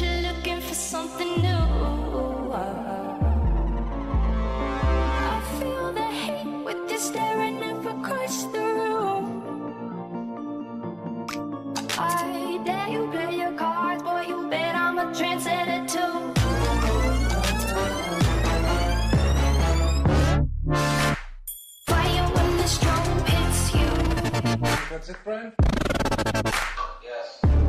You're looking for something new. I feel the heat with you staring up across the room. I dare you play your cards, boy. You bet I'm a trendsetter too. Fire when the strobe hits you. That's it, Brian? Yes.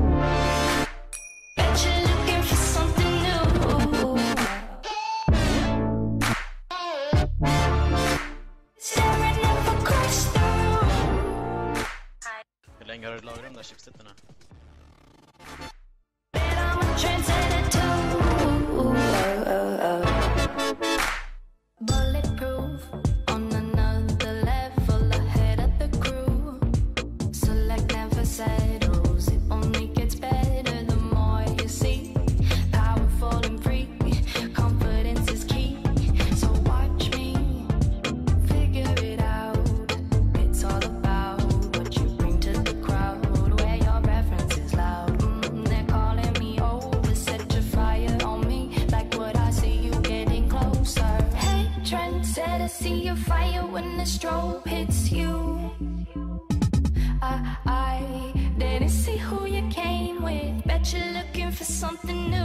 Länge har du lagrat de där chipseten? Trendsetter, see your fire when the strobe hits you. I, I didn't see who you came with. Bet you're looking for something new.